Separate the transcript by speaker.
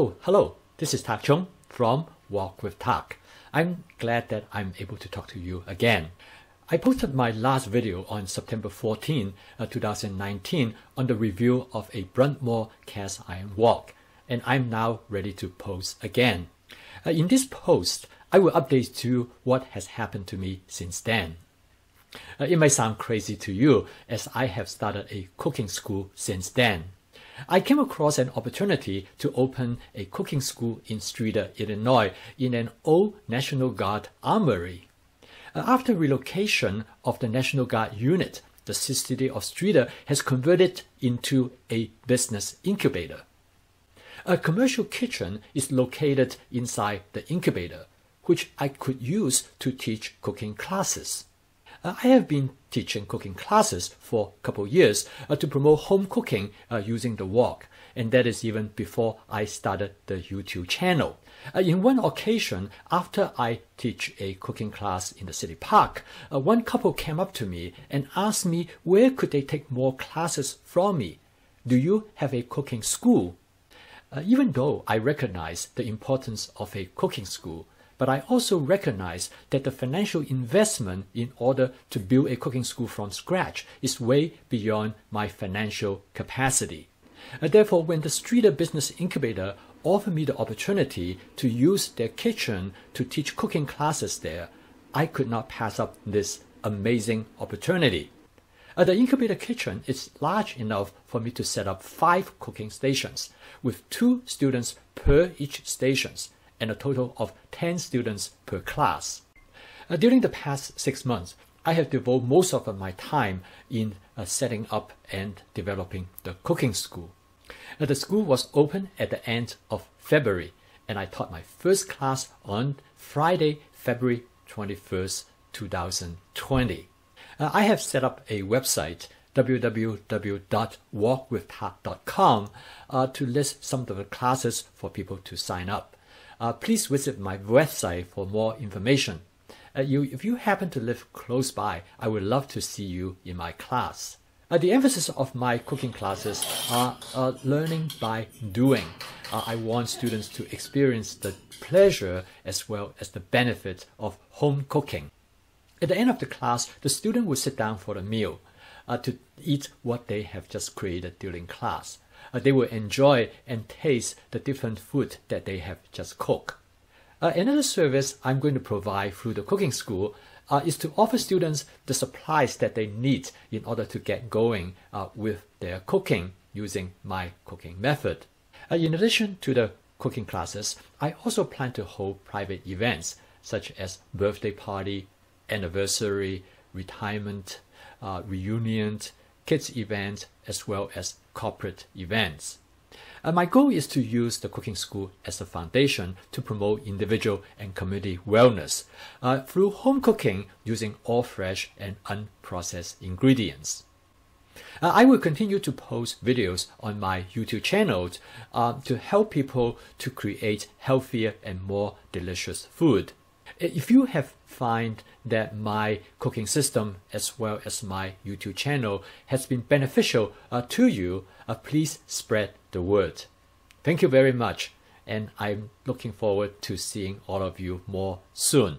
Speaker 1: Oh, hello. This is Tak Chung from Wok with Tak. I'm glad that I'm able to talk to you again. I posted my last video on September 14, uh, 2019 on the review of a Bruntmor cast iron wok, and I'm now ready to post again. Uh, in this post, I will update you what has happened to me since then. Uh, it may sound crazy to you as I have started a cooking school since then. I came across an opportunity to open a cooking school in Streator, Illinois, in an old National Guard armory. Uh, after relocation of the National Guard unit, the city of Streator has converted into a business incubator. A commercial kitchen is located inside the incubator, which I could use to teach cooking classes. Uh, I have been teaching cooking classes for a couple years uh, to promote home cooking uh, using the wok, and that is even before I started the YouTube channel. Uh, in one occasion, after I teach a cooking class in the city park, uh, one couple came up to me and asked me where could they take more classes from me. Do you have a cooking school? Uh, even though I recognize the importance of a cooking school, but I also recognize that the financial investment in order to build a cooking school from scratch is way beyond my financial capacity. Uh, therefore, when the Streator Business Incubator offered me the opportunity to use their kitchen to teach cooking classes there, I could not pass up this amazing opportunity. Uh, the incubator kitchen is large enough for me to set up five cooking stations with two students per each stations and a total of 10 students per class. Uh, during the past six months, I have devoted most of my time in uh, setting up and developing the cooking school. Uh, the school was open at the end of February, and I taught my first class on Friday, February 21st, 2020. Uh, I have set up a website www.wokwithtak.com uh, to list some of the classes for people to sign up uh, please visit my website for more information. Uh, you, if you happen to live close by, I would love to see you in my class. Uh, the emphasis of my cooking classes are uh, learning by doing. Uh, I want students to experience the pleasure as well as the benefit of home cooking. At the end of the class, the student will sit down for a meal uh, to eat what they have just created during class uh, they will enjoy and taste the different food that they have just cooked. Uh, another service I'm going to provide through the cooking school uh, is to offer students the supplies that they need in order to get going uh, with their cooking using my cooking method. Uh, in addition to the cooking classes, I also plan to hold private events such as birthday party, anniversary, retirement, uh, reunion, kids events, as well as corporate events. And my goal is to use the cooking school as a foundation to promote individual and community wellness uh, through home cooking using all fresh and unprocessed ingredients. Uh, I will continue to post videos on my YouTube channel uh, to help people to create healthier and more delicious food. If you have find that my cooking system as well as my YouTube channel has been beneficial uh, to you, uh, please spread the word. Thank you very much, and I'm looking forward to seeing all of you more soon.